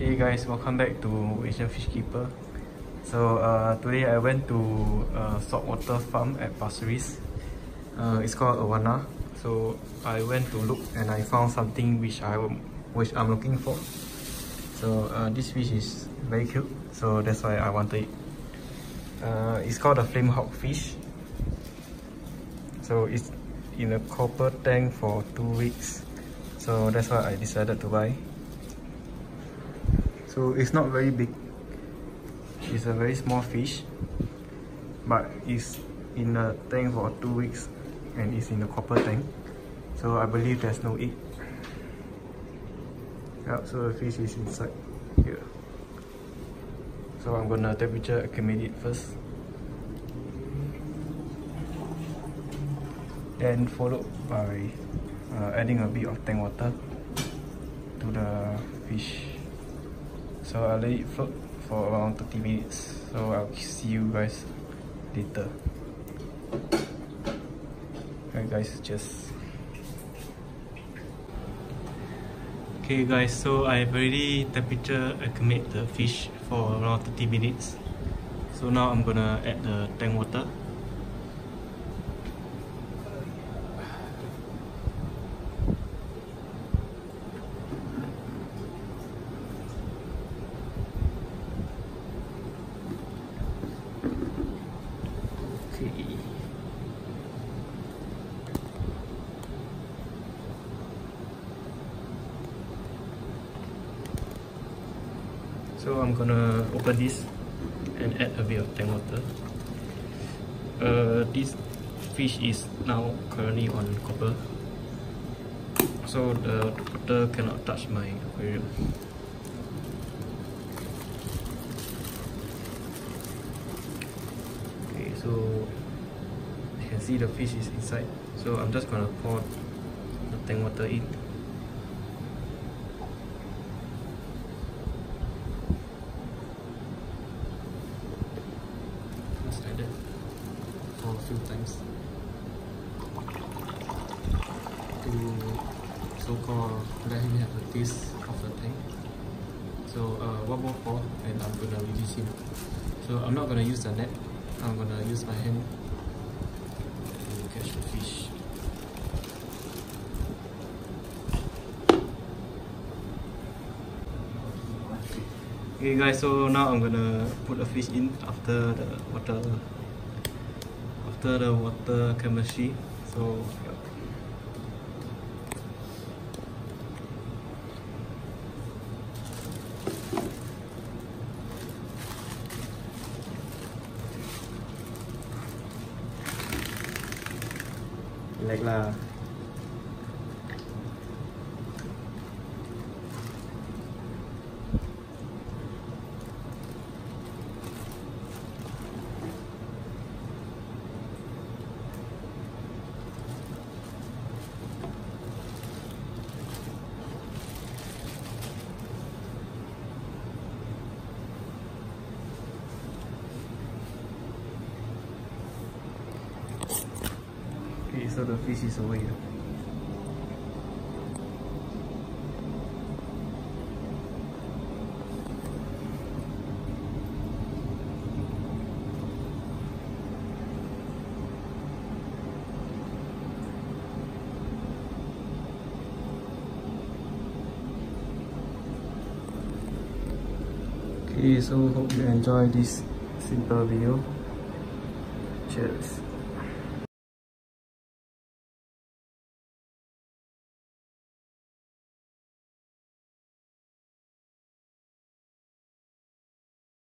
Hey guys, welcome back to Asian Fish Keeper. So uh, today I went to a saltwater farm at Pasir Ris. Uh, it's called Awana. So I went to look and I found something which I which I'm looking for. So uh, this fish is very cute, so that's why I wanted it. Uh, it's called a flame hawk fish. So it's in a copper tank for two weeks. So that's why I decided to buy so it's not very big. It's a very small fish but it's in a tank for two weeks and it's in a copper tank. So I believe there's no egg. Yeah, so the fish is inside here. So I'm gonna temperature acclimate it first. Then followed by uh, adding a bit of tank water to the fish so I'll let it float for around 30 minutes. So I'll see you guys later. Alright guys just okay guys so I've already temperature acclimate the fish for around 30 minutes. So now I'm gonna add the tank water So I'm gonna open this and add a bit of tank water. Uh, this fish is now currently on copper, so the water cannot touch my aquarium. See the fish is inside. So I'm just gonna pour the tank water in. for a few times to so-called let him have a taste of the tank. So uh, one more pour and I'm gonna release him. So I'm not gonna use the net. I'm gonna use my hand catch the fish. Okay guys, so now I'm gonna put the fish in after the water after the water chemistry. So yeah. Like lah. Okay, so the fish is here. Okay, so hope you enjoy this simple video. Cheers.